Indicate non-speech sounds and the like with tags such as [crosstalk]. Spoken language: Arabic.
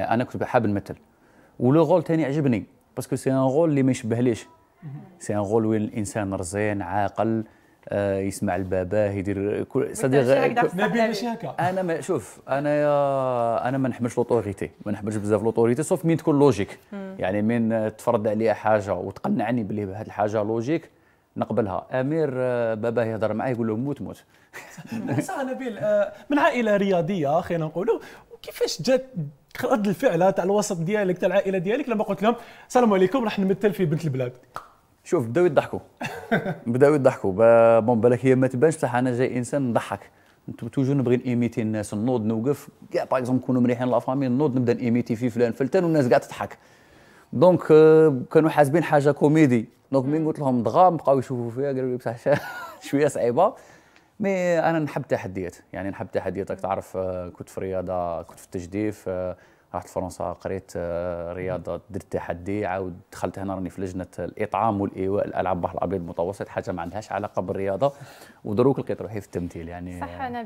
أنا كنت حاب نمثل ولو غول تاني عجبني parce que c'est un rôle اللي ما يشبهليش. c'est un rôle وين الإنسان رزين عاقل آه يسمع لباباه يدير كل صديق نبيل ماشي هكا. أنا ما شوف أنا يا أنا ما نحملش l'autorité ما نحملش بزاف l'autorité sauf مين تكون logique يعني من تفرض عليا حاجة وتقنعني بلي هذه الحاجة logique نقبلها. أمير آه، باباه يهضر معاه يقول له موت موت. [laughs] صح نبيل آه، من عائلة رياضية خلينا نقولوا. كيفاش جات رد الفعل تاع الوسط ديالك تاع العائلة ديالك. لما قلت لهم السلام عليكم راح نمثل في بنت البلاد. شوف بداو يضحكوا. [laughs] بداو يضحكوا. bon بالك هي ما تبانش بصح أنا جاي إنسان نضحك. toujours نبغي ن imiter الناس نوض نوقف. كاع par exemple نكونوا مريحين la famille نوض نبدأ ن imiter في فلان فلتان والناس كاع تضحك. donc euh, كانوا حاسبين حاجة comédie. donc من قلت لهم drame بقاو يشوفوا فيها. قالوا لي بصح [laughs] شوية صعيبة. مي أنا نحب التحديات يعني نحب التحديات راك تعرف آه، كنت في الرياضة كنت في التجديف آه، رحت فرنسا قريت آه، رياضة درت تحدي عاود دخلت هنا راني في لجنة الإطعام والإيواء الألعاب البحر الأبيض المتوسط حاجة ما عندهاش علاقة بالرياضة ودروك لقيت روحي في التمثيل يعني صح نبيل